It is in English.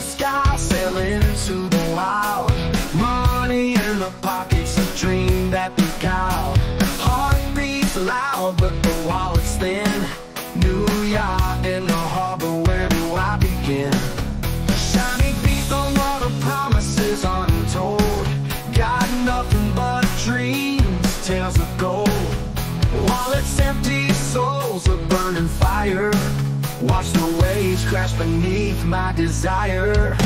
sky, sailing into the wild. Money in the pockets, a dream that beguiled. Heart beats loud, but the wallet's thin. New yacht in the harbor, where do I begin? Shiny beat on all the promises untold. Got nothing but dreams, tales of gold. Wallets empty, souls a burning fire. Crash beneath my desire.